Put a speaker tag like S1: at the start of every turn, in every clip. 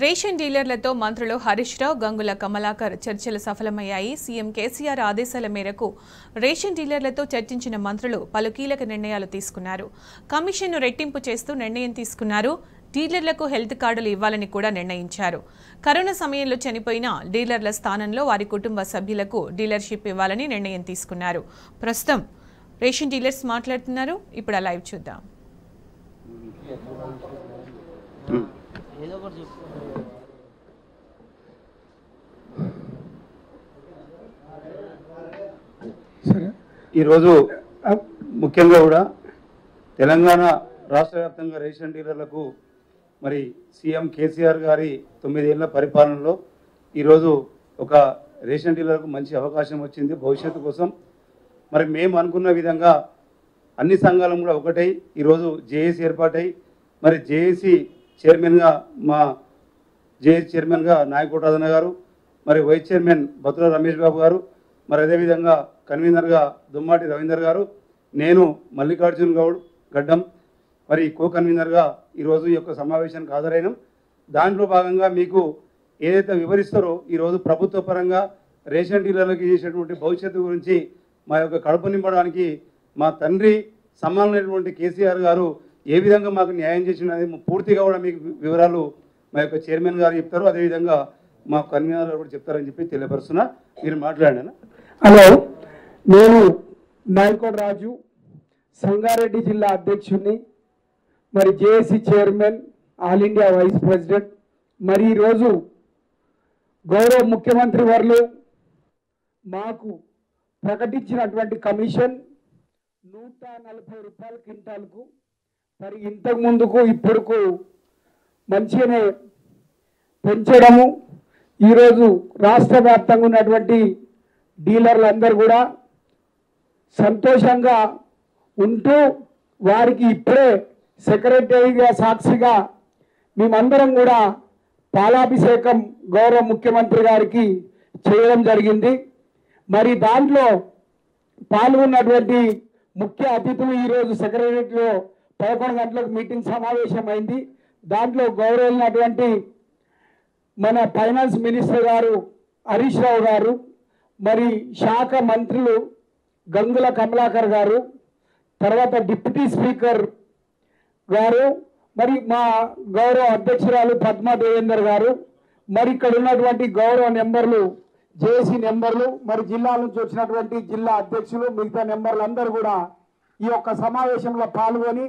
S1: Ration డీలర్లతో మంత్రులు హరీష్ రావు గంగుల కమలాకర్ చర్చలు సఫలమయ్యాయి. CM KCR ఆదేశాల మేరకు రేషన్ డీలర్లతో చర్చించిన మంత్రులు పలు కీలక నిర్ణయాలు తీసుకున్నారు. కమిషన్ను రెట్టింపు చేస్తూ నిర్ణయం తీసుకున్నారు. డీలర్లకు హెల్త్ కార్డులు ఇవ్వాలని కూడా నిర్ణయించారు. కరోనా సమయంలో చనిపోయిన డీలర్ల స్థానంలో వారి కుటుంబ సభ్యులకు డీలర్షిప్ ఇవ్వాలని నిర్ణయం తీసుకున్నారు. ప్రస్తుతం రేషన్ డీలర్స్ మాట్లాడుతున్నారు. ఇప్పుడు లైవ్ చూద్దాం.
S2: చెప్పు
S3: సరే.
S4: ఈరోజు ముఖ్యంగా కూడా తెలంగాణ రాష్ట్ర వ్యాప్తంగా రేషన్ డీలర్లకు మరి సీఎం కేసీఆర్ గారి తొమ్మిదేళ్ళ పరిపాలనలో ఈరోజు ఒక రేషన్ డీలర్కు మంచి అవకాశం వచ్చింది భవిష్యత్తు కోసం. మరి మేము అనుకున్న విధంగా అన్ని సంఘాలు కూడా ఒకటై ఈరోజు జేఏసీ ఏర్పాటై మరి జేఏసీ చైర్మన్గా మా జేఏ చైర్మన్గా నాయకోటాదన గారు మరి వైస్ చైర్మన్ బతుల రమేష్ బాబు గారు మరి అదేవిధంగా కన్వీనర్గా దుమ్మాటి రవీందర్ గారు నేను మల్లికార్జున్ గౌడ్ గడ్డం మరి కో కన్వీనర్గా ఈరోజు ఈ యొక్క సమావేశానికి హాజరైనం. దాంట్లో భాగంగా మీకు ఏదైతే వివరిస్తారో ఈరోజు ప్రభుత్వ పరంగా రేషన్ డీలర్లకు చేసేటువంటి భవిష్యత్తు గురించి మా యొక్క కడుపు నింపడానికి మా తండ్రి సమానమైనటువంటి కేసీఆర్ గారు ఏ విధంగా మాకు న్యాయం చేసినది పూర్తిగా కూడా మీకు వివరాలు మా యొక్క చైర్మన్ గారు చెప్తారు. అదేవిధంగా మా కన్వీనర్ గారు కూడా చెప్తారని చెప్పి తెలియపరుస్తున్నా. మీరు మాట్లాడాను
S3: హలో నేను నాయకోడ్ రాజు సంగారెడ్డి జిల్లా అధ్యక్షుడిని మరి JAC chairman all India vice president మరి ఈరోజు గౌరవ ముఖ్యమంత్రి వర్లు మాకు ప్రకటించినటువంటి కమిషన్ నూట నలభై రూపాయల క్వింటాల్కు మరి ఇంతకు ముందుకు ఇప్పుడుకు మంచిగానే పెంచడము. ఈరోజు రాష్ట్ర వ్యాప్తంగా ఉన్నటువంటి డీలర్లు అందరు కూడా సంతోషంగా ఉంటూ వారికి ఇప్పుడే సెక్రటరీగా సాక్షిగా మేమందరం కూడా పాలాభిషేకం గౌరవ ముఖ్యమంత్రి గారికి చేయడం జరిగింది. మరి దాంట్లో పాల్గొన్నటువంటి ముఖ్య అతిథులు ఈరోజు సెక్రటరీలో పదకొండు గంటలకు మీటింగ్ సమావేశం అయింది దాంట్లో గౌరవైనటువంటి మన ఫైనాన్స్ మినిస్టర్ గారు హరీష్ రావు గారు మరి శాఖ మంత్రులు గంగుల కమలాకర్ గారు తర్వాత డిప్యూటీ స్పీకర్ గారు మరి మా గౌరవ అధ్యక్షురాలు పద్మా దేవేందర్ గారు మరి ఇక్కడ ఉన్నటువంటి గౌరవ నెంబర్లు జేసీ నెంబర్లు మరి జిల్లా నుంచి వచ్చినటువంటి జిల్లా అధ్యక్షులు మిగతా నెంబర్లు అందరూ కూడా ఈ యొక్క సమావేశంలో పాల్గొని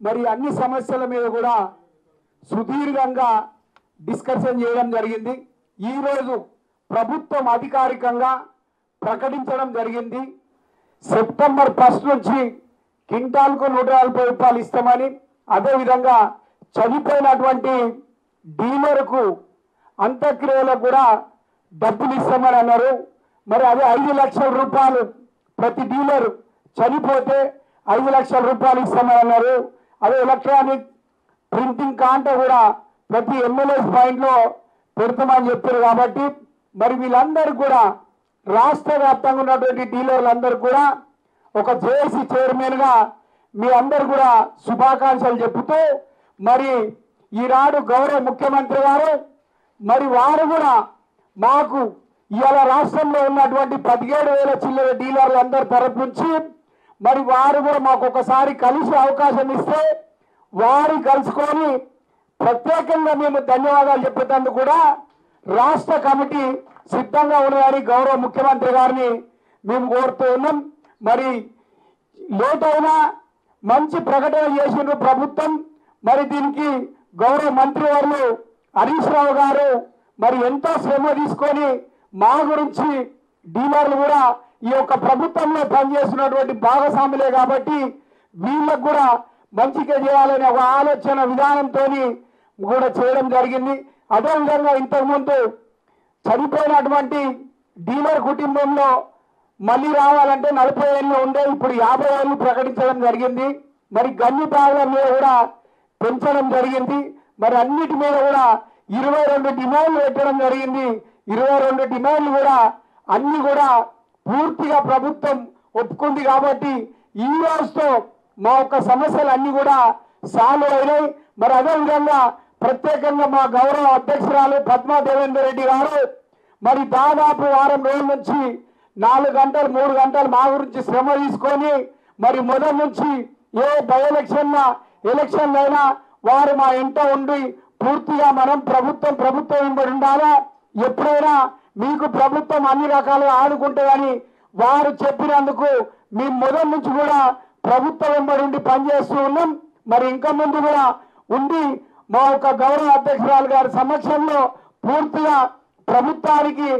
S3: మరి అన్ని సమస్యల మీద కూడా సుదీర్ఘంగా డిస్కషన్ చేయడం జరిగింది. ఈరోజు ప్రభుత్వం అధికారికంగా ప్రకటించడం జరిగింది. సెప్టెంబర్ ఫస్ట్ నుంచి కింటాల్కు నూట నలభై రూపాయలు ఇస్తామని అదేవిధంగా చనిపోయినటువంటి డీలర్కు అంత్యక్రియలకు కూడా డబ్బులు ఇస్తామని అన్నారు. మరి అదే ఐదు లక్షల రూపాయలు ప్రతి డీలర్ చనిపోతే ఐదు లక్షల రూపాయలు ఇస్తామని అన్నారు. అదే ఎలక్ట్రానిక్ ప్రింటింగ్ కాంటే కూడా ప్రతి ఎమ్మెల్యేస్ పాయింట్లో పెడతామని చెప్పారు కాబట్టి మరి వీళ్ళందరూ కూడా రాష్ట్ర వ్యాప్తంగా ఉన్నటువంటి డీలర్లందరూ కూడా ఒక జేఏసీ చైర్మన్గా మీ అందరు కూడా శుభాకాంక్షలు చెబుతూ మరి ఈనాడు గౌరవ ముఖ్యమంత్రి గారు మరి వారు కూడా మాకు ఇవాళ రాష్ట్రంలో ఉన్నటువంటి పదిహేడు వేల చిల్లర డీలర్లందరి తరపు నుంచి మరి వారు కూడా మాకు ఒకసారి కలిసి అవకాశం ఇస్తే వారు కలుసుకొని ప్రత్యేకంగా మేము ధన్యవాదాలు చెప్పేటందుకు కూడా రాష్ట్ర కమిటీ సిద్ధంగా ఉన్నదని గౌరవ ముఖ్యమంత్రి గారిని మేము కోరుతూ ఉన్నాం. మరి లేట్ అయినా మంచి ప్రకటన చేసిన ప్రభుత్వం. మరి దీనికి గౌరవ మంత్రి వారు హరీష్ రావు గారు మరి ఎంతో శ్రమ తీసుకొని మా గురించి డీలర్లు కూడా ఈ యొక్క ప్రభుత్వంలో పనిచేస్తున్నటువంటి భాగస్వాములే కాబట్టి వీళ్ళకు కూడా మంచిగా చేయాలనే ఒక ఆలోచన విధానంతో కూడా చేయడం జరిగింది. అదేవిధంగా ఇంతకుముందు చనిపోయినటువంటి డీలర్ కుటుంబంలో మళ్ళీ రావాలంటే నలభై ఏళ్ళు ఉండే ఇప్పుడు యాభై ఏళ్ళు ప్రకటించడం జరిగింది. మరి గన్ని ప్రాబ్లం మీద కూడా పెంచడం జరిగింది. మరి అన్నిటి మీద కూడా ఇరవై రెండు డిమాండ్లు పెట్టడం జరిగింది. ఇరవై రెండు డిమాండ్లు కూడా అన్ని కూడా పూర్తిగా ప్రభుత్వం ఒప్పుకుంది కాబట్టి ఈ రోజుతో మా యొక్క సమస్యలు అన్ని కూడా సాల్వ్ అయినాయి. మరి అదేవిధంగా ప్రత్యేకంగా మా గౌరవ అధ్యక్షురాలు పద్మా దేవేందర్ రెడ్డి గారు మరి దాదాపు వారం రోజుల నుంచి నాలుగు గంటలు మూడు గంటలు మా గురించి శ్రమ తీసుకొని మరి మొదటి నుంచి ఏ బై ఎలక్షన్ ఎలక్షన్లు అయినా వారు మా ఇంట ఉండి పూర్తిగా మనం ప్రభుత్వం ప్రభుత్వం వెంబడి ఉండాలా? ఎప్పుడైనా మీకు ప్రభుత్వం అన్ని రకాలుగా ఆడుకుంటుందని వారు చెప్పినందుకు మేము మొదటి నుంచి కూడా ప్రభుత్వం వెంబడి ఉండి పనిచేస్తూ ఉన్నాం. మరి ఇంకా ముందు కూడా ఉండి మా యొక్క గౌరవ అధ్యక్షురాలు గారి సమక్షంలో పూర్తిగా ప్రభుత్వానికి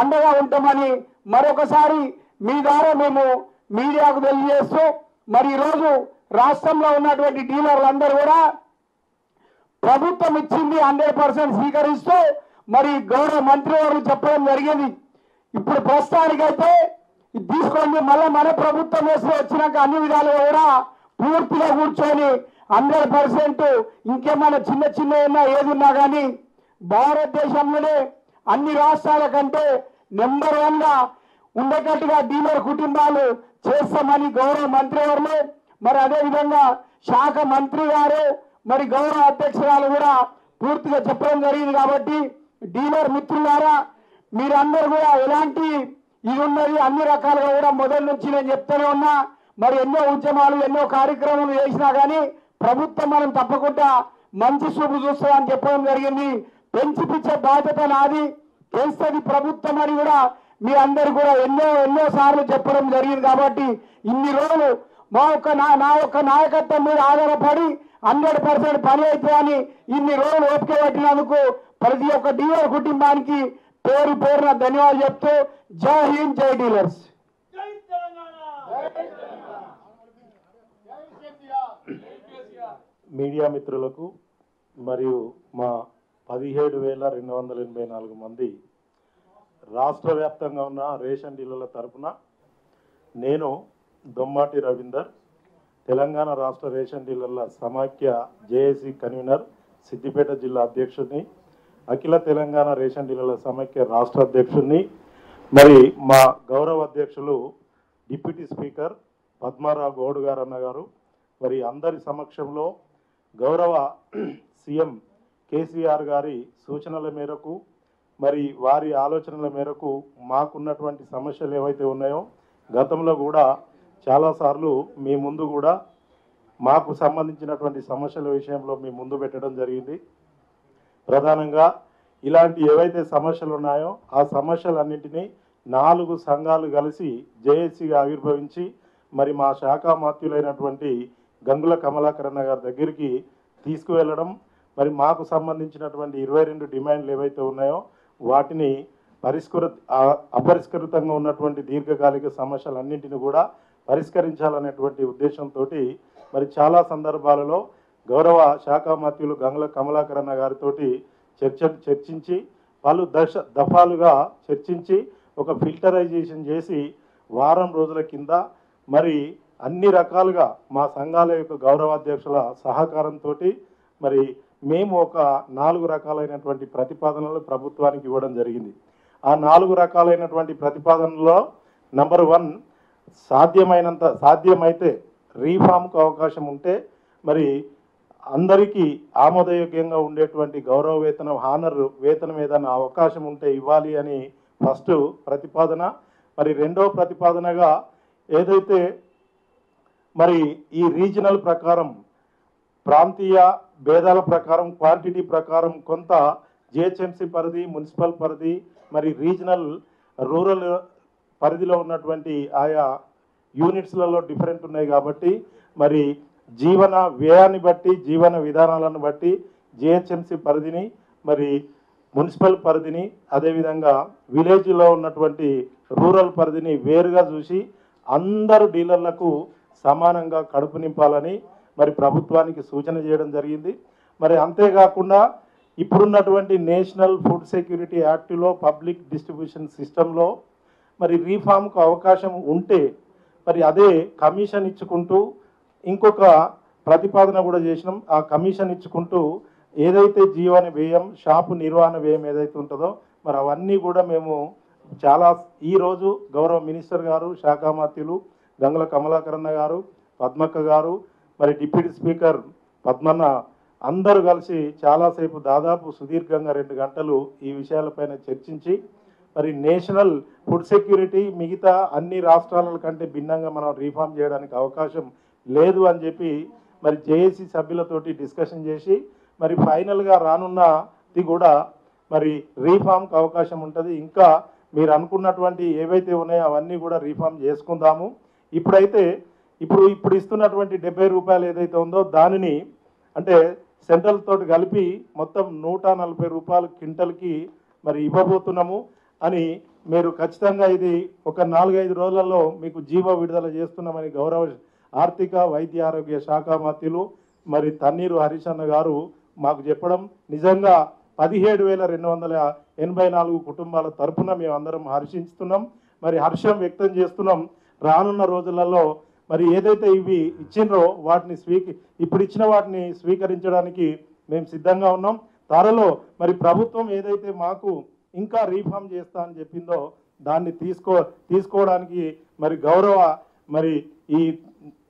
S3: అండగా ఉంటామని మరొకసారి మీ ద్వారా మేము మీడియాకు తెలియజేస్తూ మరి ఈరోజు రాష్ట్రంలో ఉన్నటువంటి డీలర్లందరూ కూడా ప్రభుత్వం ఇచ్చింది హండ్రెడ్ పర్సెంట్ స్వీకరిస్తూ మరి గౌరవ మంత్రి వారు చెప్పడం జరిగింది. ఇప్పుడు ప్రస్తుతానికైతే ఇది తీసుకోండి. మళ్ళీ మన ప్రభుత్వం వేసి వచ్చినాక అన్ని విధాలుగా కూడా పూర్తిగా కూర్చొని హండ్రెడ్ పర్సెంట్ ఇంకేమైనా చిన్న చిన్న ఉన్నా ఏది ఉన్నా కానీ భారతదేశంలోనే అన్ని రాష్ట్రాల కంటే నెంబర్ వన్గా ఉండేటట్టుగా డీలర్ కుటుంబాలు చేస్తామని గౌరవ మంత్రి మరి అదే విధంగా శాఖ మంత్రి గారు మరి గౌరవ అధ్యక్షురాలు కూడా పూర్తిగా చెప్పడం జరిగింది కాబట్టి డీలర్ మిత్రులారా మీరందరూ కూడా ఎలాంటి ఇది ఉన్నది అన్ని రకాలుగా కూడా మొదటి నుంచి నేను చెప్తూనే ఉన్నా మరి ఎన్నో ఉద్యమాలు ఎన్నో కార్యక్రమాలు చేసినా కానీ ప్రభుత్వం మనం తప్పకుండా మంచి చూపు చూస్తుందని చెప్పడం జరిగింది. పెంచిపిచ్చే బాధ్యత నాది చేస్తుంది ప్రభుత్వం అని కూడా మీ అందరు కూడా ఎన్నో ఎన్నో సార్లు చెప్పడం జరిగింది కాబట్టి ఇన్ని రోజులు మా యొక్క నా నా యొక్క నాయకత్వం మీద ఆధారపడి హండ్రెడ్ పర్సెంట్ పని అవుతుందని ఇన్ని రోజులు ఓపిక పట్టినందుకు ప్రతి ఒక్క డీలర్ కుటుంబానికి పేరు పేరున ధన్యవాదాలు చెప్తూ జై హింద్ జై డీలర్స్.
S5: మీడియా మిత్రులకు మరియు మా పదిహేడు వేల రెండు వందల ఎనభై నాలుగు మంది రాష్ట్ర వ్యాప్తంగా ఉన్న రేషన్ డీలర్ల తరపున నేను దొమ్మాటి రవీందర్ తెలంగాణ రాష్ట్ర రేషన్ డీలర్ల సమాఖ్య జేఏసీ కన్వీనర్ సిద్దిపేట జిల్లా అధ్యక్షుడిని అఖిల తెలంగాణ రేషన్ డీలర్ల సమైక్య రాష్ట్ర అధ్యక్షుడిని మరి మా గౌరవ అధ్యక్షులు డిప్యూటీ స్పీకర్ పద్మారావు గౌడ్ గారు గారు మరి అందరి సమక్షంలో గౌరవ సీఎం కేసీఆర్ గారి సూచనల మేరకు మరి వారి ఆలోచనల మేరకు మాకున్నటువంటి సమస్యలు ఏవైతే ఉన్నాయో గతంలో కూడా చాలాసార్లు మీ ముందు కూడా మాకు సంబంధించినటువంటి సమస్యల విషయంలో మీ ముందు పెట్టడం జరిగింది. ప్రధానంగా ఇలాంటి ఏవైతే సమస్యలు ఉన్నాయో ఆ సమస్యలన్నింటినీ నాలుగు సంఘాలు కలిసి జేఏసీగా ఆవిర్భవించి మరి మా శాఖ మాత్యులైనటువంటి గంగుల కమలాకరణ గారి దగ్గరికి తీసుకువెళ్ళడం మరి మాకు సంబంధించినటువంటి ఇరవై రెండు డిమాండ్లు ఏవైతే ఉన్నాయో వాటిని పరిష్కృత అపరిష్కృతంగా ఉన్నటువంటి దీర్ఘకాలిక సమస్యలన్నింటిని కూడా పరిష్కరించాలనేటువంటి ఉద్దేశంతో మరి చాలా సందర్భాలలో గౌరవ శాఖ మంత్రులు గంగుల కమలాకరణ గారితో చర్చ చర్చించి వాళ్ళు దశ దఫాలుగా చర్చించి ఒక ఫిల్టరైజేషన్ చేసి వారం రోజుల కింద మరి అన్ని రకాలుగా మా సంఘాల యొక్క గౌరవాధ్యక్షుల సహకారంతో మరి మేము ఒక నాలుగు రకాలైనటువంటి ప్రతిపాదనలు ప్రభుత్వానికి ఇవ్వడం జరిగింది. ఆ నాలుగు రకాలైనటువంటి ప్రతిపాదనలో నంబర్ వన్ సాధ్యమైనంత సాధ్యమైతే రీఫామ్కు అవకాశం ఉంటే మరి అందరికీ ఆమోదయోగ్యంగా ఉండేటువంటి గౌరవ వేతనం హానర్ వేతనం ఏదైనా అవకాశం ఉంటే ఇవ్వాలి అని ఫస్ట్ ప్రతిపాదన. మరి రెండో ప్రతిపాదనగా ఏదైతే మరి ఈ రీజనల్ ప్రకారం ప్రాంతీయ భేదాల ప్రకారం క్వాంటిటీ ప్రకారం కొంత జిహెచ్ఎంసీ పరిధి మున్సిపల్ పరిధి మరి రీజనల్ రూరల్ పరిధిలో ఉన్నటువంటి ఆయా యూనిట్స్లలో డిఫరెంట్ ఉన్నాయి కాబట్టి మరి జీవన వ్యయాన్ని బట్టి జీవన విధానాలను బట్టి జిహెచ్ఎంసీ పరిధిని మరి మున్సిపల్ పరిధిని అదేవిధంగా విలేజ్లో ఉన్నటువంటి రూరల్ పరిధిని వేరుగా చూసి అందరు డీలర్లకు సమానంగా కడుపు నింపాలని మరి ప్రభుత్వానికి సూచన చేయడం జరిగింది. మరి అంతేకాకుండా ఇప్పుడున్నటువంటి నేషనల్ ఫుడ్ సెక్యూరిటీ యాక్ట్లో పబ్లిక్ డిస్ట్రిబ్యూషన్ సిస్టంలో మరి రీఫామ్కు అవకాశం ఉంటే మరి అదే కమిషన్ ఇచ్చుకుంటూ ఇంకొక ప్రతిపాదన కూడా చేసినాం. ఆ కమిషన్ ఇచ్చుకుంటూ ఏదైతే జీవన వ్యయం షాపు నిర్వహణ వ్యయం ఏదైతే ఉంటుందో మరి అవన్నీ కూడా మేము చాలా ఈరోజు గౌరవ మినిస్టర్ గారు శాఖామాత్యులు గంగల గంగుల కమలాకరణ గారు పద్మక్క గారు మరి డిప్యూటీ స్పీకర్ పద్మన్న అందరూ కలిసి చాలాసేపు దాదాపు సుదీర్ఘంగా రెండు గంటలు ఈ విషయాలపైన చర్చించి మరి నేషనల్ ఫుడ్ సెక్యూరిటీ మిగతా అన్ని రాష్ట్రాల కంటే భిన్నంగా మనం రీఫార్మ్ చేయడానికి అవకాశం లేదు అని చెప్పి మరి జేఏసీ సభ్యులతోటి డిస్కషన్ చేసి మరి ఫైనల్గా రానున్నది కూడా మరి రీఫామ్కి అవకాశం ఉంటుంది. ఇంకా మీరు అనుకున్నటువంటి ఏవైతే ఉన్నాయో అవన్నీ కూడా రీఫామ్ చేసుకుందాము. ఇప్పుడైతే ఇప్పుడు ఇప్పుడు ఇస్తున్నటువంటి డెబ్బై రూపాయలు ఏదైతే ఉందో దానిని అంటే సెంట్రల్ తోటి కలిపి మొత్తం నూట నలభై రూపాయలు క్వింటల్కి మరి ఇవ్వబోతున్నాము అని మీరు ఖచ్చితంగా ఇది ఒక నాలుగైదు రోజులలో మీకు జీవ విడుదల చేస్తున్నామని గౌరవ ఆర్థిక వైద్య ఆరోగ్య శాఖ మంత్రులు మరి తన్నీరు హరీష్ గారు మాకు చెప్పడం నిజంగా పదిహేడు వేల రెండు వందల ఎనభై నాలుగు కుటుంబాల తరఫున మేము అందరం హర్షిస్తున్నాం మరి హర్షం వ్యక్తం చేస్తున్నాం. రానున్న రోజులలో మరి ఏదైతే ఇవి ఇచ్చిండ్రో వాటిని స్వీక ఇప్పుడు ఇచ్చిన వాటిని స్వీకరించడానికి మేము సిద్ధంగా ఉన్నాం. త్వరలో మరి ప్రభుత్వం ఏదైతే మాకు ఇంకా రీఫార్మ్ చేస్తా అని చెప్పిందో దాన్ని తీసుకో తీసుకోవడానికి మరి గౌరవ మరి ఈ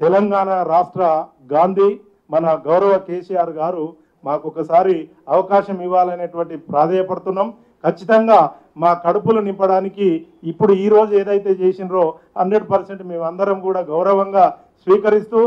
S5: తెలంగాణ రాష్ట్ర గాంధీ మన గౌరవ కేసీఆర్ గారు మాకు ఒకసారి అవకాశం ఇవ్వాలనేటువంటి ప్రాధేయపడుతున్నాం. ఖచ్చితంగా మా కడుపులు నింపడానికి ఇప్పుడు ఈరోజు ఏదైతే చేసినరో హండ్రెడ్ పర్సెంట్ మేమందరం కూడా గౌరవంగా స్వీకరిస్తూ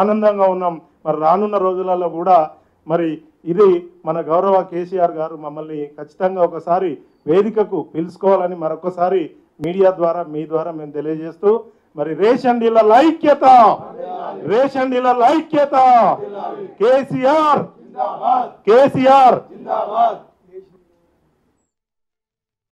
S5: ఆనందంగా ఉన్నాం. మరి రానున్న రోజులలో కూడా మరి ఇది మన గౌరవ కేసీఆర్ గారు మమ్మల్ని ఖచ్చితంగా ఒకసారి వేదికకు పిలుచుకోవాలని మరొకసారి మీడియా ద్వారా మీ ద్వారా మేము తెలియజేస్తూ మరి రేషన్ డీలర్ల ఐక్యత. రేషన్ డీలర్ల ఐక్యత. కేసీఆర్. కేసీఆర్.